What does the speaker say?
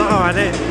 Oh, I did.